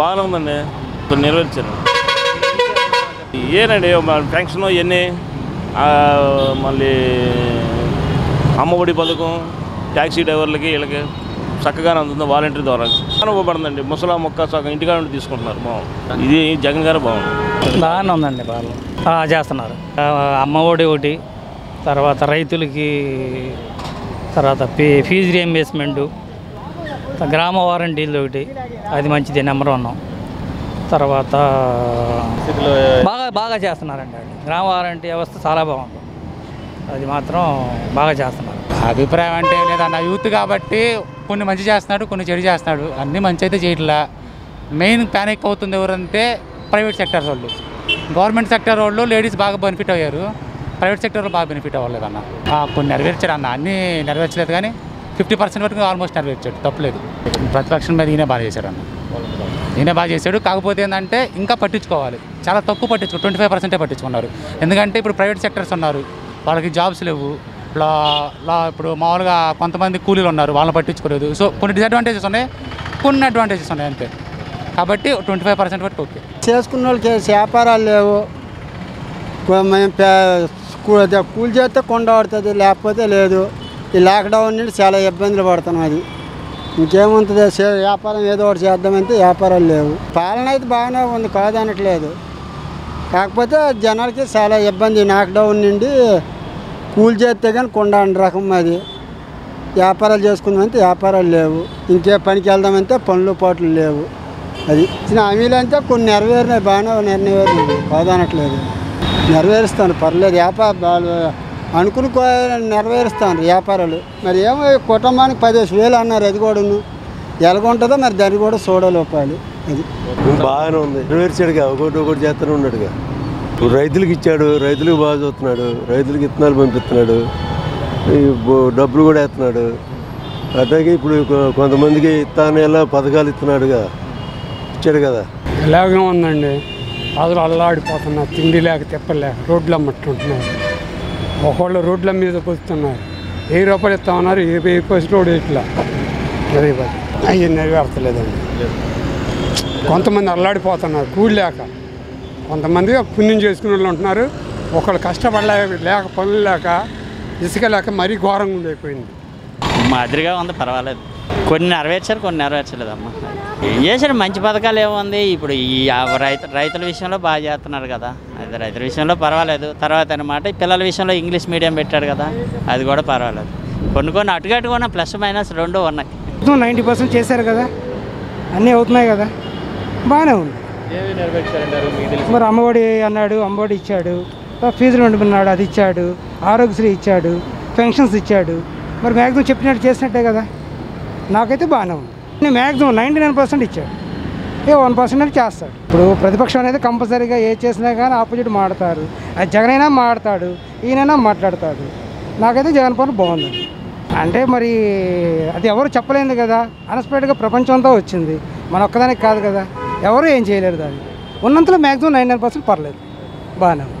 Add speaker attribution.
Speaker 1: బాగానే ఉందండి ఇప్పుడు నెరవేర్చారు. ఏనండి పెన్షన్ ఇవన్నీ మళ్ళీ అమ్మఒడి పథకం ట్యాక్సీ డ్రైవర్లకి వీళ్ళకి చక్కగానే అందుతుంది వాలంటీర్ ద్వారా. అనుభవపడుతుందండి ముసలా మొక్క సగం ఇంటికాడ నుండి తీసుకుంటున్నారు బాగుంది. ఇది జగన్ గారు బాగుంది.
Speaker 2: బాగానే ఉందండి బాగా చేస్తున్నారు. అమ్మఒడి అమ్మ ఒడి ఒకటి తర్వాత రైతులకి తర్వాత ఫీజు రియంబర్స్మెంట్ గ్రామ వారంటీలు ఒకటి. అది మంచిది నెంబర్ వన్. తర్వాత బాగా బాగా చేస్తున్నారండి వాళ్ళు గ్రామ వారంటీ వ్యవస్థ చాలా బాగుంది. అది మాత్రం బాగా చేస్తున్నారు.
Speaker 3: అభిప్రాయం అంటే లేదన్న యూత్ కాబట్టి కొన్ని మంచి చేస్తున్నాడు కొన్ని చెడు చేస్తున్నాడు. అన్నీ మంచి అయితే చేయట్లా. మెయిన్ ప్యానిక్ అవుతుంది ఎవరంటే ప్రైవేట్ సెక్టర్ వాళ్ళు. గవర్నమెంట్ సెక్టర్ వాళ్ళు లేడీస్ బాగా బెనిఫిట్ అయ్యారు. ప్రైవేట్ సెక్టర్లో బాగా బెనిఫిట్ అవ్వలేదు అన్న. ఆ, కొన్ని నెరవేర్చాడు అన్న. అన్నీ నెరవేర్చలేదు కానీ ఫిఫ్టీ పర్సెంట్ వరకు ఆల్మోస్ట్ నెరవేర్చాడు తప్పలేదు. ప్రతిపక్షం మీద ఈయన బాగా చేశాడు అన్న. ఈయన బాగా చేశాడు. కాకపోతే ఏంటంటే ఇంకా పట్టించుకోవాలి. చాలా తక్కువ పట్టించుకో ట్వంటీ ఫైవ్ పర్సెంటే పట్టించుకున్నారు. ఎందుకంటే ఇప్పుడు ప్రైవేట్ సెక్టర్స్ ఉన్నారు. వాళ్ళకి జాబ్స్ లేవు. లా లా ఇప్పుడు మామూలుగా కొంతమంది కూలీలు ఉన్నారు. వాళ్ళని పట్టించుకోలేదు. సో కొన్ని డిసడ్వాంటేజెస్ ఉన్నాయి. కొన్ని అడ్వాంటేజెస్ ఉన్నాయి అంతే. కాబట్టి ట్వంటీ ఫైవ్ పర్సెంట్ వరకు ఓకే.
Speaker 4: చేసుకున్న వాళ్ళకి వ్యాపారాలు లేవు. మేము కూలి చేస్తే కొండ పడుతుంది. లేకపోతే లేదు. ఈ లాక్డౌన్ నుండి చాలా ఇబ్బందులు పడుతున్నాం అది. ఇంకేముంటుంది వ్యాపారం ఏదో ఒకటి చేద్దామంటే వ్యాపారాలు లేవు. పాలన అయితే బాగానే ఉంది కాదనట్లేదు. కాకపోతే జనాలకి చాలా ఇబ్బంది లాక్డౌన్ నుండి కూలి చేస్తే కానీ కొండ రకం అది. వ్యాపారాలు చేసుకుందామంటే వ్యాపారాలు లేవు. ఇంకే పనికి వెళ్దామంటే పనులు పాటలు లేవు. అది. ఇచ్చిన హామీలు అంటే కొన్ని నెరవేరినాయి బాగానే నెరవేరినాయి. కాదనట్లేదు. నెరవేరుస్తాను పర్లేదు. వ్యాపార అనుకుని కో- నెరవేరుస్తాను వ్యాపారాలు. మరి ఏమో కుటుంబానికి పదిహేను వేలు అన్నారు అది కూడాను. ఎలాగుంటుందో మరి దాన్ని కూడా చూడలేపాలి అది.
Speaker 5: బాగానే ఉంది. నెరవేర్చాడుగా ఒకటి ఒకటి చేస్తూనే ఉన్నాడుగా. ఇప్పుడు రైతులకు ఇచ్చాడు రైతులకు బాగా చూస్తున్నాడు రైతులకు ఇత్తనాలు పంపిస్తున్నాడు డబ్బులు కూడా వేస్తున్నాడు. అట్లాగే ఇప్పుడు కొంతమందికి ఇస్తాను ఎలా పథకాలు ఇస్తున్నాడుగా. ఇచ్చాడు కదా.
Speaker 6: ఇలాగే ఉందండి. ప్రజలు అల్లాడిపోతున్నారు తిండి లేక తిప్పలేక రోడ్లు అమ్మట్టుంటున్నారు ఒకళ్ళు రోడ్ల మీద కూర్చున్నారు. ఏ రూపాయలు ఇస్తామన్నారు ఏ వెయ్యి రోడ్ ఇట్లా. అదే అవి నెరవేర్చలేదండి. కొంతమంది అల్లాడిపోతున్నారు కూలి లేక. కొంతమంది పుణ్యం చేసుకునే వాళ్ళు ఉంటున్నారు. ఒకళ్ళు కష్టపడలే లేక పనులు లేక ఇసుక లేక మరీ ఘోరంగా ఉండిపోయింది.
Speaker 7: మాదిరిగా ఉంది పర్వాలేదు. కొన్ని నెరవేర్చారు కొన్ని నెరవేర్చలేదమ్మా. ఏం చేశారు? మంచి పథకాలు ఏముంది ఇప్పుడు ఈ రైతు రైతుల విషయంలో బాగా చేస్తున్నారు కదా. అది రైతుల విషయంలో పర్వాలేదు. తర్వాత అనమాట ఈ పిల్లల విషయంలో ఇంగ్లీష్ మీడియం పెట్టాడు కదా. అది కూడా పర్వాలేదు. కొన్ని కొన్ని అటుగట్టుకున్న ప్లస్ మైనస్ రెండు ఉన్నాయి.
Speaker 8: నైంటీ పర్సెంట్ చేశారు కదా. అన్నీ అవుతున్నాయి కదా. బాగానే ఉంది. మరి అమ్మఒడి అన్నాడు అమ్మఒడి ఇచ్చాడు. ఫీజు అన్నాడు అది ఇచ్చాడు. ఆరోగ్యశ్రీ ఇచ్చాడు. పెన్షన్స్ ఇచ్చాడు. మరి మ్యాక్సిమం చెప్పినట్టు చేసినట్టే కదా. నాకైతే బాగానే ఉంది. నేను మ్యాక్సిమం నైంటీ నైన్ పర్సెంట్ ఇచ్చాడు ఏ వన్ పర్సెంట్ అని చేస్తాడు. ఇప్పుడు ప్రతిపక్షం అనేది కంపల్సరీగా ఏ చేసినా కానీ ఆపోజిట్ మాడతారు. అది జగన్ అయినా మాడతాడు ఈయనైనా మాట్లాడతాడు. నాకైతే జగన్ పవన్ బాగుందండి అంటే మరి అది ఎవరు చెప్పలేదు కదా. అన్ఎక్స్పెక్టెడ్గా ప్రపంచం అంతా వచ్చింది. మన ఒక్కదానికి కాదు కదా. ఎవరు ఏం చేయలేరు దాన్ని. ఉన్నంతలో మ్యాక్సిమం నైన్ నైన్ పర్సెంట్ పర్లేదు. బాగానే ఉంది.